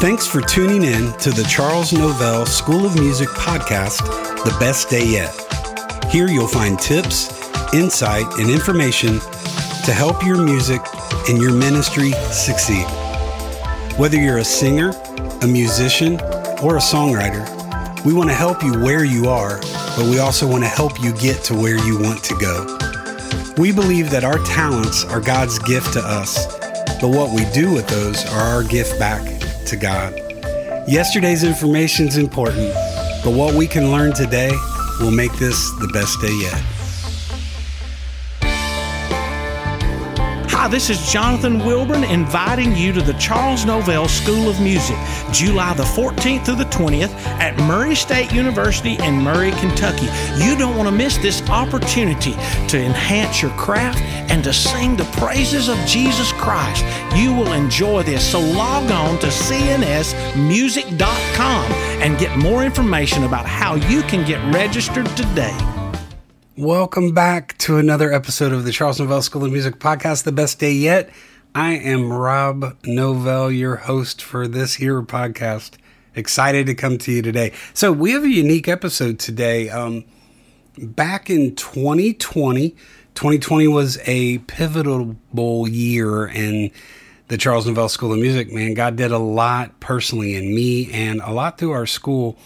Thanks for tuning in to the Charles Novell School of Music podcast, The Best Day Yet. Here you'll find tips, insight, and information to help your music and your ministry succeed. Whether you're a singer, a musician, or a songwriter, we want to help you where you are, but we also want to help you get to where you want to go. We believe that our talents are God's gift to us, but what we do with those are our gift back to God. Yesterday's information is important, but what we can learn today will make this the best day yet. Hi, this is Jonathan Wilburn inviting you to the Charles Novell School of Music, July the 14th through the 20th at Murray State University in Murray, Kentucky. You don't want to miss this opportunity to enhance your craft and to sing the praises of Jesus Christ. You will enjoy this, so log on to cnsmusic.com and get more information about how you can get registered today. Welcome back to another episode of the Charles Novell School of Music podcast, The Best Day Yet. I am Rob Novell, your host for this here podcast. Excited to come to you today. So, we have a unique episode today. Um, back in 2020, 2020 was a pivotal year in the Charles Novell School of Music. Man, God did a lot personally in me and a lot through our school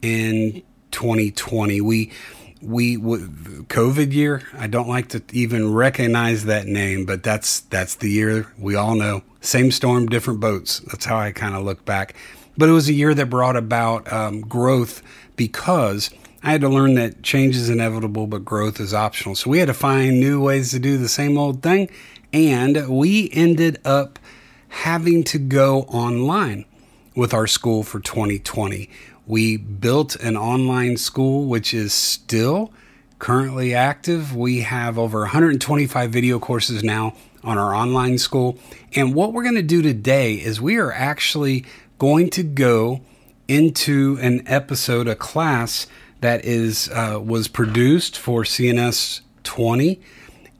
in 2020. We we COVID year. I don't like to even recognize that name, but that's that's the year we all know. Same storm, different boats. That's how I kind of look back. But it was a year that brought about um, growth because I had to learn that change is inevitable, but growth is optional. So we had to find new ways to do the same old thing, and we ended up having to go online with our school for 2020. We built an online school, which is still currently active. We have over 125 video courses now on our online school. And what we're going to do today is we are actually going to go into an episode, a class that is uh, was produced for CNS 20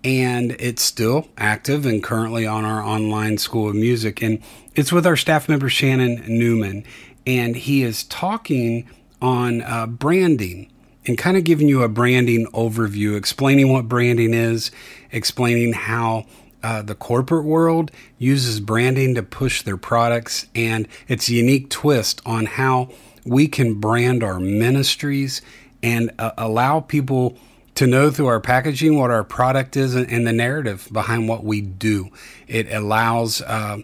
and it's still active and currently on our online school of music and it's with our staff member shannon newman and he is talking on uh, branding and kind of giving you a branding overview, explaining what branding is, explaining how uh, the corporate world uses branding to push their products, and it's a unique twist on how we can brand our ministries and uh, allow people to know through our packaging what our product is and, and the narrative behind what we do. It allows uh,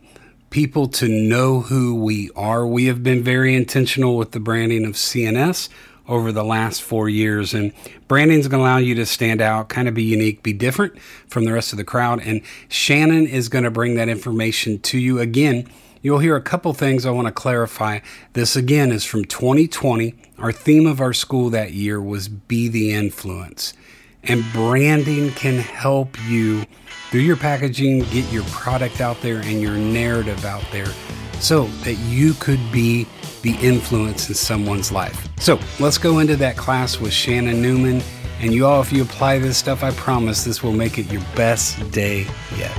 people to know who we are. We have been very intentional with the branding of CNS over the last four years. And branding is going to allow you to stand out, kind of be unique, be different from the rest of the crowd. And Shannon is going to bring that information to you. Again, you'll hear a couple things I want to clarify. This again is from 2020. Our theme of our school that year was Be the Influence. And branding can help you through your packaging, get your product out there and your narrative out there so that you could be the influence in someone's life. So let's go into that class with Shannon Newman. And you all, if you apply this stuff, I promise this will make it your best day yet.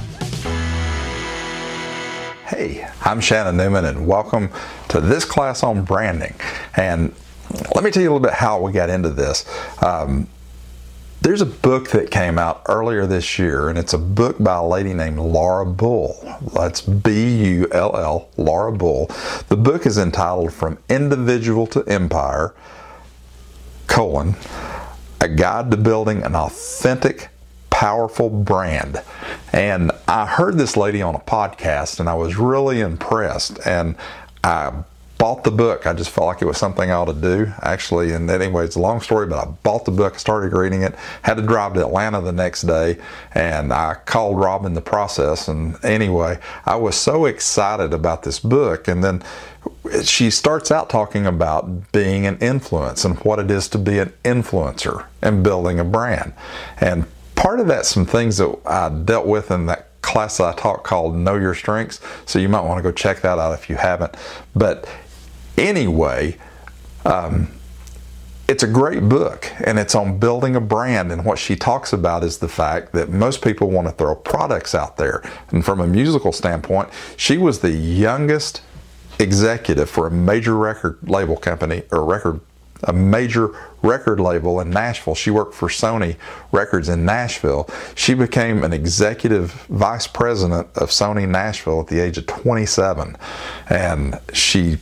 Hey, I'm Shannon Newman, and welcome to this class on branding. And let me tell you a little bit how we got into this. Um, there's a book that came out earlier this year, and it's a book by a lady named Laura Bull. That's B U L L, Laura Bull. The book is entitled From Individual to Empire, colon, a guide to building an authentic, powerful brand. And I heard this lady on a podcast, and I was really impressed. And I bought the book. I just felt like it was something I ought to do. Actually, and anyway, it's a long story, but I bought the book, started reading it, had to drive to Atlanta the next day, and I called Rob in the process. And anyway, I was so excited about this book. And then she starts out talking about being an influence and what it is to be an influencer and building a brand. And part of that, some things that I dealt with in that class I taught called Know Your Strengths. So you might want to go check that out if you haven't. But anyway, um, it's a great book and it's on building a brand. And what she talks about is the fact that most people want to throw products out there. And from a musical standpoint, she was the youngest executive for a major record label company or record a major record label in Nashville. She worked for Sony Records in Nashville. She became an executive vice president of Sony Nashville at the age of 27. And she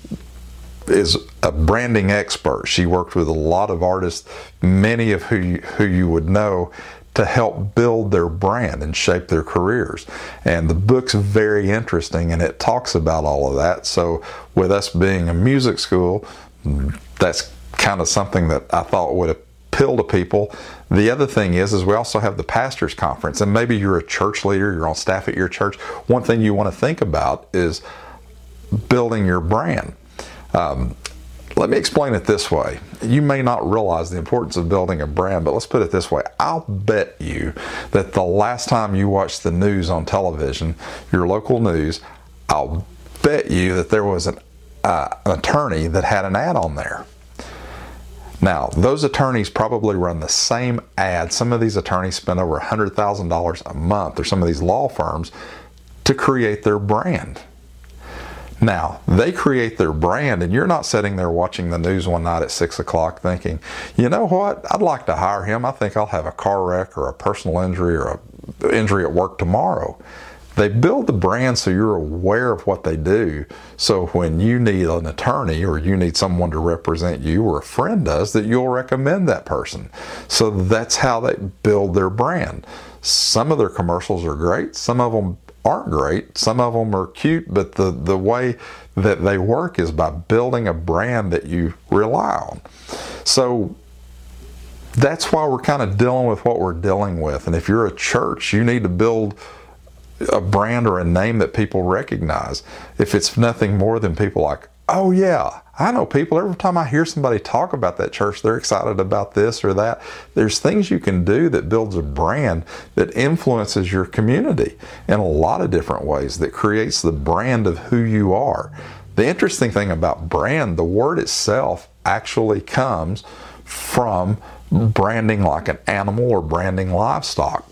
is a branding expert. She worked with a lot of artists, many of who you, who you would know, to help build their brand and shape their careers. And the book's very interesting and it talks about all of that. So, with us being a music school, that's kind of something that I thought would appeal to people. The other thing is, is we also have the pastors conference, and maybe you're a church leader, you're on staff at your church. One thing you want to think about is building your brand. Um, let me explain it this way. You may not realize the importance of building a brand, but let's put it this way. I'll bet you that the last time you watched the news on television, your local news, I'll bet you that there was an, uh, an attorney that had an ad on there. Now, those attorneys probably run the same ad. Some of these attorneys spend over $100,000 a month, or some of these law firms, to create their brand. Now, they create their brand, and you're not sitting there watching the news one night at 6 o'clock thinking, you know what, I'd like to hire him. I think I'll have a car wreck or a personal injury or an injury at work tomorrow. They build the brand so you're aware of what they do. So when you need an attorney or you need someone to represent you or a friend does, that you'll recommend that person. So that's how they build their brand. Some of their commercials are great, some of them aren't great, some of them are cute, but the, the way that they work is by building a brand that you rely on. So that's why we're kind of dealing with what we're dealing with. And if you're a church, you need to build a brand or a name that people recognize. If it's nothing more than people like, oh yeah, I know people. Every time I hear somebody talk about that church, they're excited about this or that. There's things you can do that builds a brand that influences your community in a lot of different ways, that creates the brand of who you are. The interesting thing about brand, the word itself actually comes from branding like an animal or branding livestock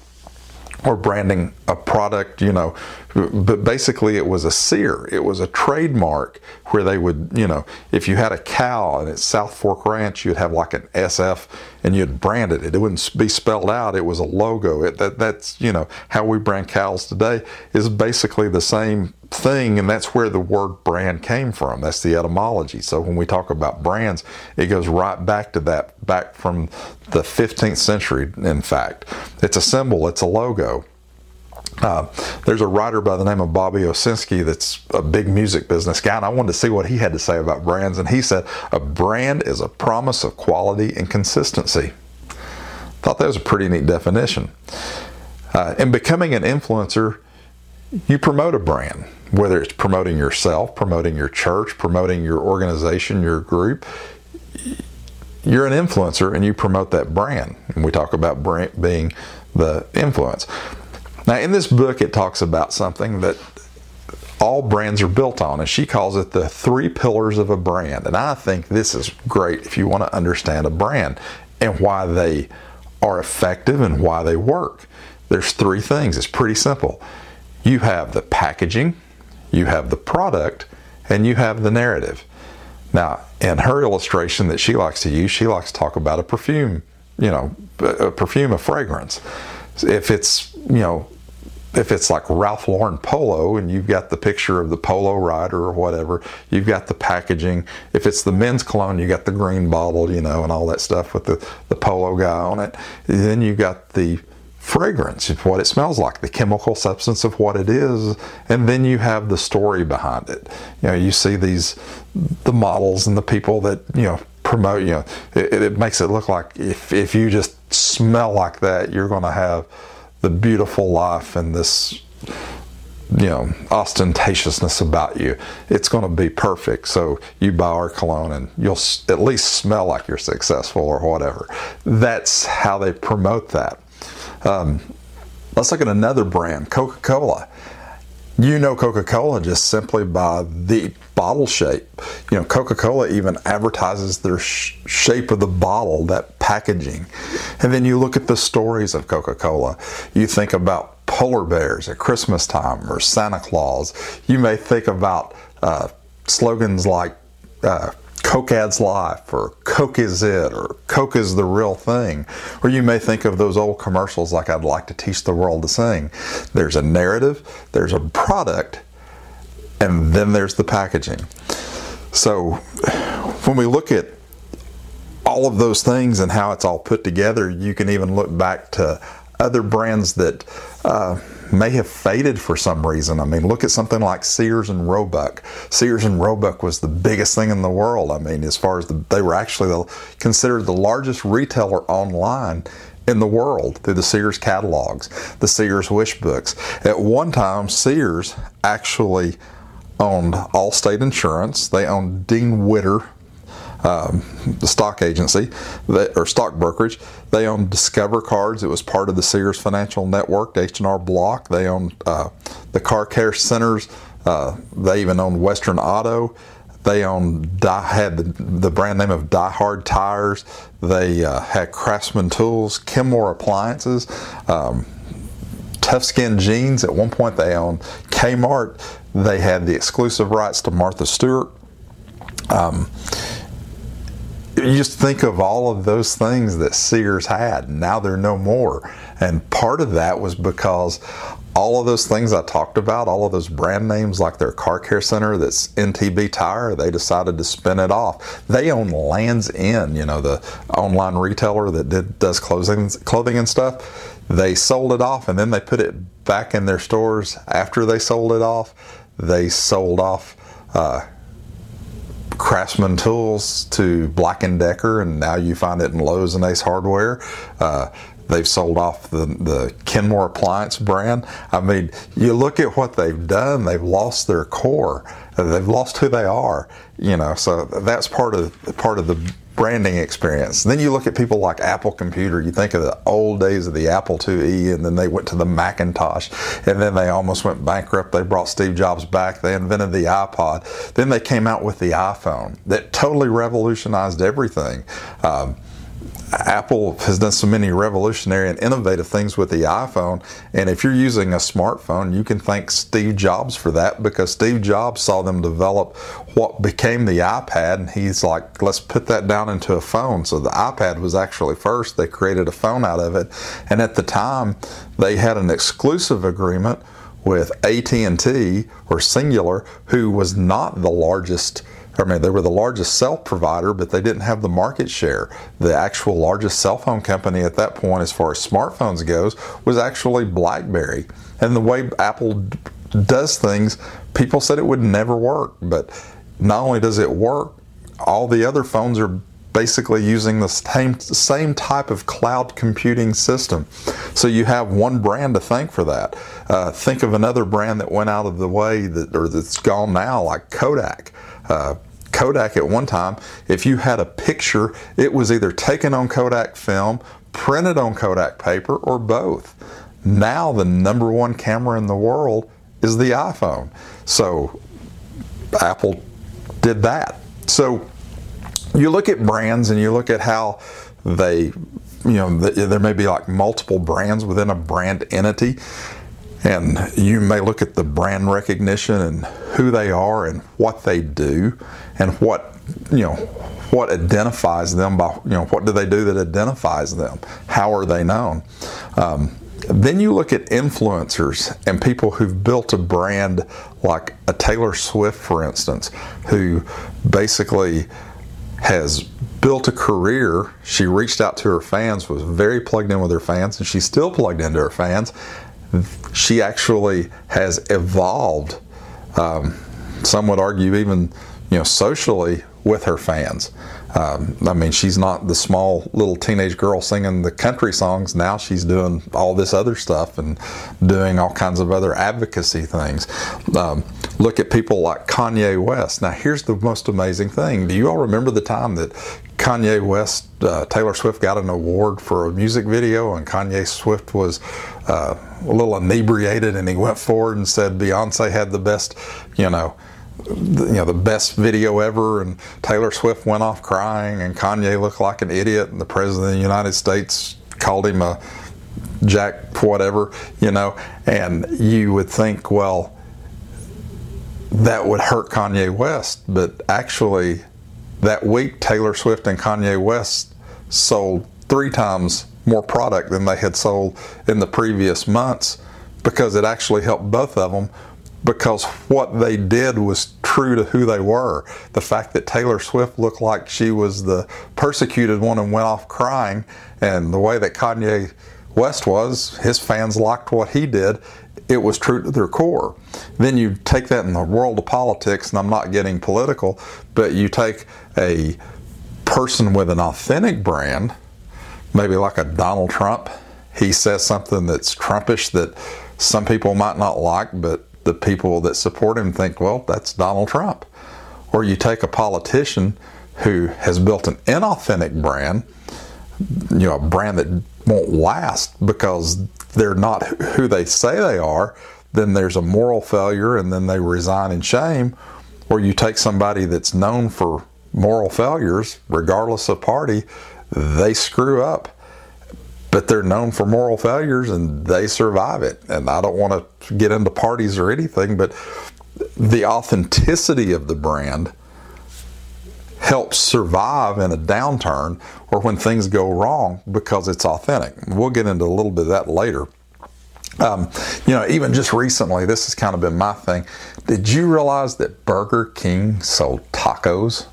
or branding a product, you know, but basically it was a sear. It was a trademark where they would, you know, if you had a cow and it's South Fork Ranch, you'd have like an SF and you'd brand it. It wouldn't be spelled out. It was a logo. It, that, that's, you know, how we brand cows today is basically the same thing, and that's where the word brand came from. That's the etymology. So when we talk about brands, it goes right back to that, back from the 15th century, in fact. It's a symbol, it's a logo. Uh, there's a writer by the name of Bobby Owsinski that's a big music business guy, and I wanted to see what he had to say about brands. And he said, A brand is a promise of quality and consistency. Thought that was a pretty neat definition. Uh, in becoming an influencer, you promote a brand, whether it's promoting yourself, promoting your church, promoting your organization, your group. You're an influencer and you promote that brand. And we talk about brand being the influence. Now, in this book, it talks about something that all brands are built on, and she calls it the three pillars of a brand. And I think this is great if you want to understand a brand and why they are effective and why they work. There's three things. It's pretty simple. You have the packaging, you have the product, and you have the narrative. Now, in her illustration that she likes to use, she likes to talk about a perfume, you know, a perfume, a fragrance if it's you know if it's like Ralph Lauren polo and you've got the picture of the polo rider or whatever, you've got the packaging. If it's the men's cologne, you got the green bottle, you know, and all that stuff with the, the polo guy on it. Then you got the fragrance of what it smells like, the chemical substance of what it is, and then you have the story behind it. You know, you see these the models and the people that, you know, promote, you know, it, it makes it look like if, if you just smell like that, you're going to have the beautiful life and this, you know, ostentatiousness about you. It's going to be perfect. So you buy our cologne and you'll at least smell like you're successful or whatever. That's how they promote that. Um, let's look at another brand, Coca Cola. You know Coca Cola just simply by the bottle shape. You know, Coca Cola even advertises their sh- shape of the bottle, that packaging. And then you look at the stories of Coca Cola. You think about polar bears at Christmas time or Santa Claus. You may think about uh, slogans like uh, Coke adds life, or Coke is it, or Coke is the real thing. Or you may think of those old commercials like I'd like to teach the world to sing. There's a narrative, there's a product, and then there's the packaging. So when we look at all of those things and how it's all put together, you can even look back to other brands that uh, may have faded for some reason. I mean, look at something like Sears and Roebuck. Sears and Roebuck was the biggest thing in the world. I mean, as far as the, they were actually the, considered the largest retailer online in the world through the Sears catalogs, the Sears wish books. At one time, Sears actually owned Allstate Insurance. They owned Dean Witter um, the stock agency that, or stock brokerage. They owned Discover Cards. It was part of the Sears Financial Network, H&R Block. They owned uh, the car care centers. Uh, they even owned Western Auto. They owned had the, the, brand name of Die Hard Tires. They uh, had Craftsman Tools, Kenmore Appliances, um, Tough Skin Jeans. At one point, they owned Kmart. They had the exclusive rights to Martha Stewart. Um, you just think of all of those things that Sears had. Now they're no more. And part of that was because all of those things I talked about, all of those brand names like their car care center that's NTB Tire, they decided to spin it off. They own Lands End, you know, the online retailer that did does clothing clothing and stuff. They sold it off and then they put it back in their stores after they sold it off. They sold off uh, Craftsman Tools to Black & Decker, and now you find it in Lowe's and Ace Hardware. Uh, they've sold off the, the Kenmore appliance brand. I mean, you look at what they've done, they've lost their core. They've lost who they are, you know, so that's part of part of the branding experience. Then you look at people like Apple Computer, you think of the old days of the Apple IIe, and then they went to the Macintosh, and then they almost went bankrupt. They brought Steve Jobs back, they invented the iPod. Then they came out with the iPhone that totally revolutionized everything. Um, Apple has done so many revolutionary and innovative things with the iPhone. And if you're using a smartphone, you can thank Steve Jobs for that because Steve Jobs saw them develop what became the iPad. And he's like, let's put that down into a phone. So the iPad was actually first. They created a phone out of it. And at the time, they had an exclusive agreement with AT&T or Cingular, who was not the largest I mean, they were the largest cell provider, but they didn't have the market share. The actual largest cell phone company at that point, as far as smartphones goes, was actually BlackBerry. And the way Apple does things, people said it would never work. But not only does it work, all the other phones are basically using the same, same type of cloud computing system. So you have one brand to thank for that. Uh, think of another brand that went out of the way that, or that's gone now, like Kodak. Uh, Kodak at one time, if you had a picture, it was either taken on Kodak film, printed on Kodak paper, or both. Now, the number one camera in the world is the iPhone. So, Apple did that. So, you look at brands and you look at how they, you know, there may be like multiple brands within a brand entity. And you may look at the brand recognition and who they are and what they do and what, you know, what identifies them by, you know, what do they do that identifies them? How are they known? Um, then you look at influencers and people who've built a brand like a Taylor Swift, for instance, who basically has built a career. She reached out to her fans, was very plugged in with her fans, and she's still plugged into her fans she actually has evolved. Um, some would argue even you know socially with her fans. Um, I mean, she's not the small little teenage girl singing the country songs. Now she's doing all this other stuff and doing all kinds of other advocacy things. Um, look at people like Kanye West. Now, here's the most amazing thing. Do you all remember the time that Kanye West, uh, Taylor Swift got an award for a music video, and Kanye Swift was uh, a little inebriated, and he went forward and said Beyonce had the best, you know, you know the best video ever and Taylor Swift went off crying and Kanye looked like an idiot and the president of the United States called him a jack whatever you know and you would think well that would hurt Kanye West. But actually, that week, Taylor Swift and Kanye West sold three times more product than they had sold in the previous months because it actually helped both of them because what they did was true to who they were. The fact that Taylor Swift looked like she was the persecuted one and went off crying, and the way that Kanye West was, his fans liked what he did. It was true to their core. Then you take that in the world of politics, and I'm not getting political, but you take a person with an authentic brand, maybe like a Donald Trump. He says something that's Trumpish that some people might not like, but the people that support him think, well, that's Donald Trump. Or you take a politician who has built an inauthentic brand, you know, a brand that won't last because they're not who they say they are, then there's a moral failure and then they resign in shame. Or you take somebody that's known for moral failures, regardless of party, they screw up but they're known for moral failures and they survive it. And I don't want to get into parties or anything, but the authenticity of the brand helps survive in a downturn or when things go wrong because it's authentic. We'll get into a little bit of that later. Um, you know, even just recently, this has kind of been my thing. Did you realize that Burger King sold tacos?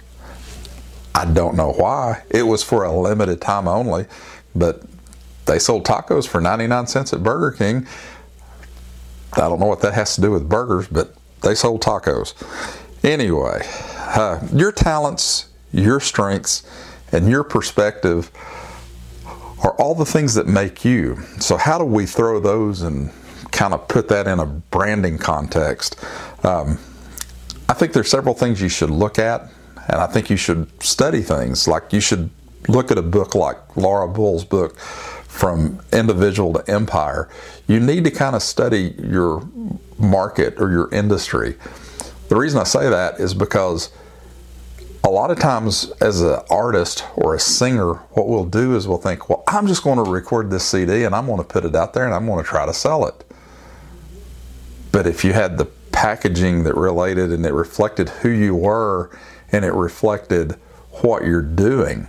I don't know why. It was for a limited time only, but they sold tacos for 99 cents at Burger King. I don't know what that has to do with burgers, but they sold tacos. Anyway, uh, your talents, your strengths, and your perspective are all the things that make you. So, how do we throw those and kind of put that in a branding context? Um, I think there's several things you should look at, and I think you should study things. Like you should look at a book like Laura Bull's book, from individual to empire, you need to kind of study your market or your industry. The reason I say that is because a lot of times as an artist or a singer, what we'll do is we'll think, well, I'm just going to record this CD and I'm going to put it out there and I'm going to try to sell it. But if you had the packaging that related and it reflected who you were and it reflected what you're doing,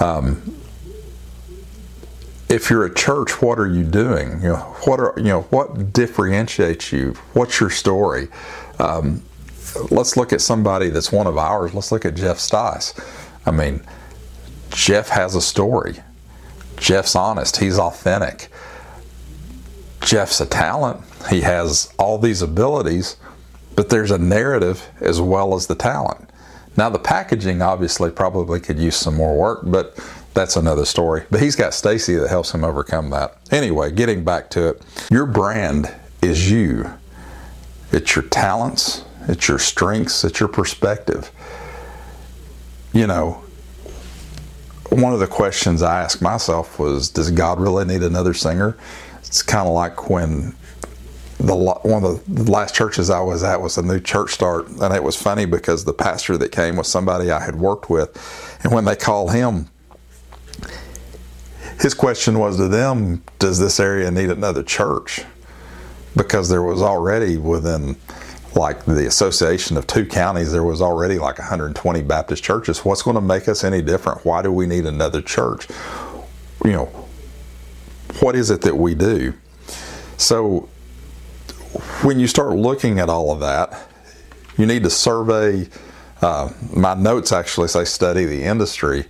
um, if you're a church, what are you doing? You know, what are you know what differentiates you? What's your story? Um, let's look at somebody that's one of ours. Let's look at Jeff Stice. I mean, Jeff has a story. Jeff's honest. He's authentic. Jeff's a talent. He has all these abilities, but there's a narrative as well as the talent. Now, the packaging obviously probably could use some more work, but that's another story. But he's got Stacy that helps him overcome that. Anyway, getting back to it, your brand is you. It's your talents, it's your strengths, it's your perspective. You know, one of the questions I asked myself was, does God really need another singer? It's kind of like when the one of the last churches I was at was a new church start, and it was funny because the pastor that came was somebody I had worked with, and when they called him his question was to them, does this area need another church? Because there was already within like the association of two counties, there was already like 120 Baptist churches. What's going to make us any different? Why do we need another church? You know, what is it that we do? So when you start looking at all of that, you need to survey. Uh, my notes actually say study the industry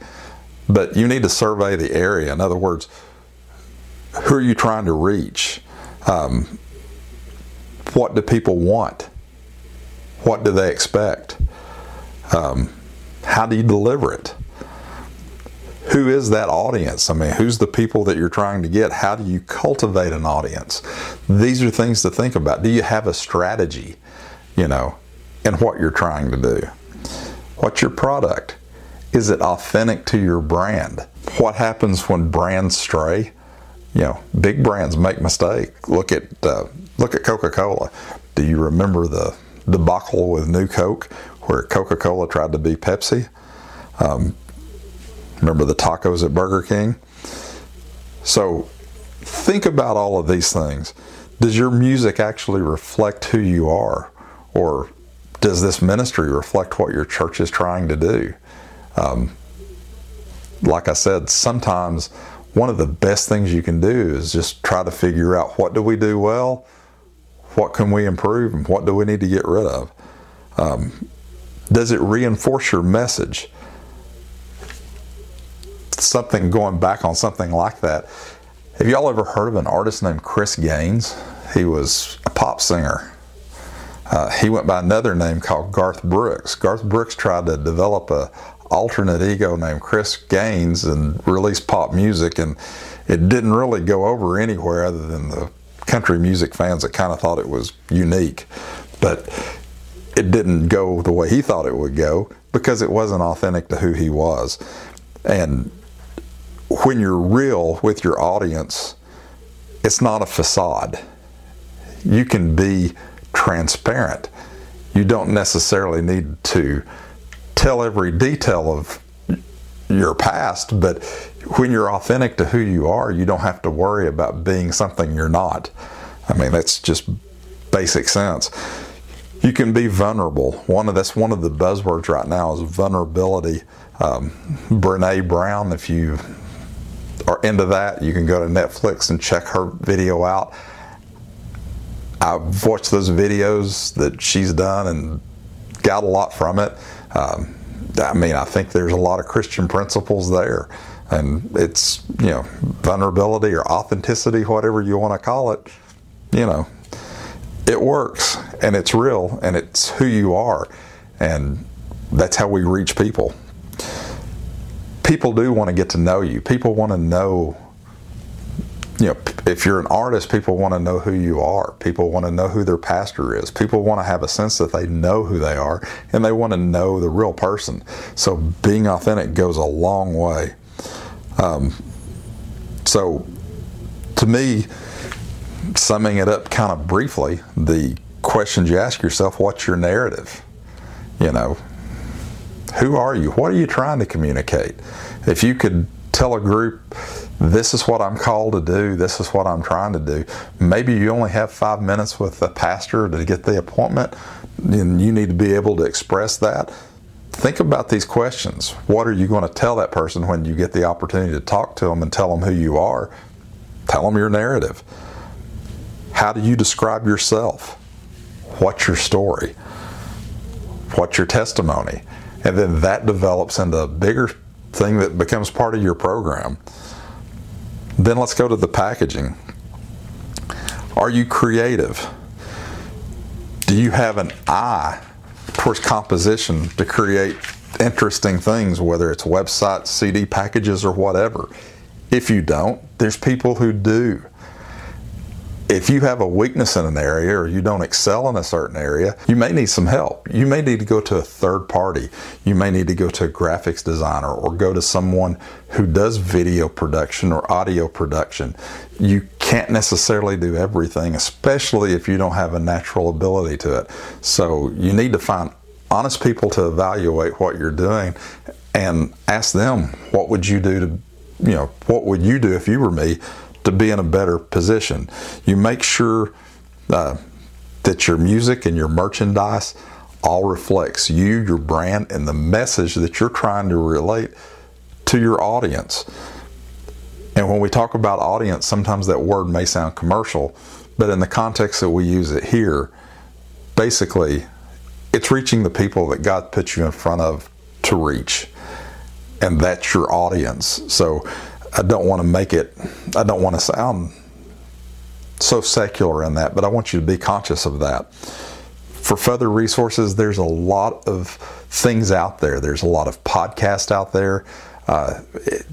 but you need to survey the area. In other words, who are you trying to reach? Um, what do people want? What do they expect? Um, how do you deliver it? Who is that audience? I mean, who's the people that you're trying to get? How do you cultivate an audience? These are things to think about. Do you have a strategy, you know, in what you're trying to do? What's your product? Is it authentic to your brand? What happens when brands stray? You know, big brands make mistakes. Look at uh, look at Coca-Cola. Do you remember the debacle with New Coke, where Coca-Cola tried to be Pepsi? Um, remember the tacos at Burger King? So think about all of these things. Does your music actually reflect who you are? Or does this ministry reflect what your church is trying to do? Um, like I said, sometimes one of the best things you can do is just try to figure out what do we do well, what can we improve, and what do we need to get rid of. Um, does it reinforce your message? Something going back on something like that. Have y'all ever heard of an artist named Chris Gaines? He was a pop singer. Uh, he went by another name called Garth Brooks. Garth Brooks tried to develop a alternate ego named Chris Gaines and release pop music, and it didn't really go over anywhere other than the country music fans that kind of thought it was unique. But it didn't go the way he thought it would go because it wasn't authentic to who he was. And when you're real with your audience, it's not a facade. You can be transparent. You don't necessarily need to tell every detail of your past, but when you're authentic to who you are, you don't have to worry about being something you're not. I mean, that's just basic sense. You can be vulnerable. One of that's one of the buzzwords right now is vulnerability. Um, Brene Brown, if you are into that, you can go to Netflix and check her video out. I've watched those videos that she's done and got a lot from it. Um, I mean, I think there's a lot of Christian principles there, and it's you know vulnerability or authenticity, whatever you want to call it. You know, it works and it's real and it's who you are, and that's how we reach people. People do want to get to know you. People want to know you know, if you're an artist, people want to know who you are. People want to know who their pastor is. People want to have a sense that they know who they are and they want to know the real person. So being authentic goes a long way. Um, so to me, summing it up kind of briefly, the questions you ask yourself what's your narrative? You know, who are you? What are you trying to communicate? If you could tell a group, this is what I'm called to do, this is what I'm trying to do. Maybe you only have five minutes with the pastor to get the appointment, and you need to be able to express that. Think about these questions. What are you going to tell that person when you get the opportunity to talk to them and tell them who you are? Tell them your narrative. How do you describe yourself? What's your story? What's your testimony? And then that develops into a bigger thing that becomes part of your program. Then let's go to the packaging. Are you creative? Do you have an eye towards composition to create interesting things, whether it's websites, CD packages, or whatever? If you don't, there's people who do if you have a weakness in an area or you don't excel in a certain area, you may need some help. You may need to go to a third party. You may need to go to a graphics designer or go to someone who does video production or audio production. You can't necessarily do everything, especially if you don't have a natural ability to it. So you need to find honest people to evaluate what you're doing and ask them, what would you do to, you know, what would you do if you were me? to be in a better position. You make sure uh, that your music and your merchandise all reflects you, your brand, and the message that you're trying to relate to your audience. And when we talk about audience, sometimes that word may sound commercial, but in the context that we use it here, basically, it's reaching the people that God put you in front of to reach. And that's your audience. So I don't want to make it, I don't want to sound so secular in that, but I want you to be conscious of that. For further resources, there's a lot of things out there. There's a lot of podcasts out there. Uh, it,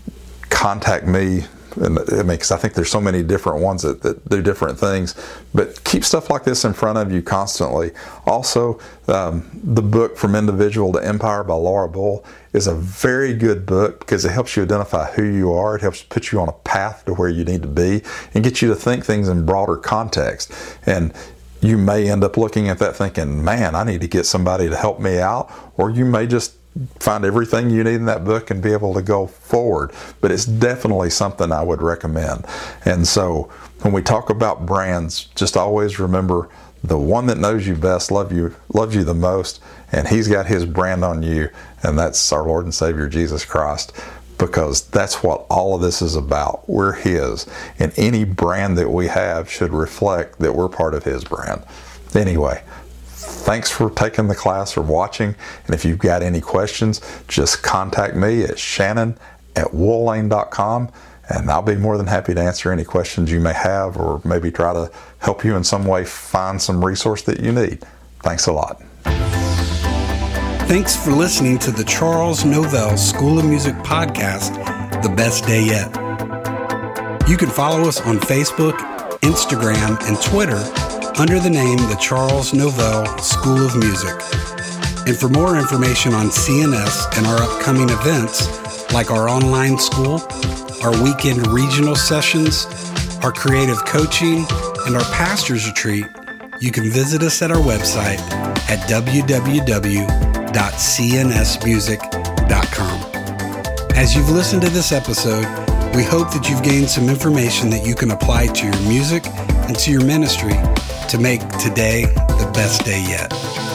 contact me and I mean, because I think there's so many different ones that, that, do different things. But keep stuff like this in front of you constantly. Also, um, the book From Individual to Empire by Laura Bull is a very good book because it helps you identify who you are. It helps put you on a path to where you need to be and get you to think things in broader context. And you may end up looking at that thinking, man, I need to get somebody to help me out. Or you may just find everything you need in that book and be able to go forward. But it's definitely something I would recommend. And so when we talk about brands, just always remember the one that knows you best, love you, loves you the most, and he's got his brand on you, and that's our Lord and Savior Jesus Christ. Because that's what all of this is about. We're His. And any brand that we have should reflect that we're part of His brand. Anyway, thanks for taking the class or watching. And if you've got any questions, just contact me at shannon at woollane.com and I'll be more than happy to answer any questions you may have or maybe try to help you in some way find some resource that you need. Thanks a lot. Thanks for listening to the Charles Novell School of Music podcast, The Best Day Yet. You can follow us on Facebook, Instagram, and Twitter under the name the Charles Novell School of Music. And for more information on CNS and our upcoming events, like our online school, our weekend regional sessions, our creative coaching, and our pastor's retreat, you can visit us at our website at www.cnsmusic.com. As you've listened to this episode, we hope that you've gained some information that you can apply to your music and to your ministry to make today the best day yet.